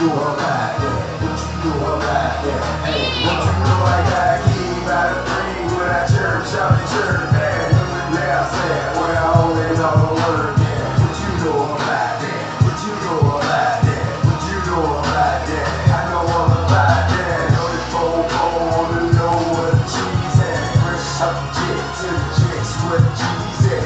know about that? What you know about that? Hey, what you know I got a key by the three when I turn, shout and chirp back. Now I said, well, I only know the word then. What you know about that? What you know about that? What you know about that? I know all about that. Know this bobo wanna know what a cheese at. Fresh up the jets the jets with cheese at.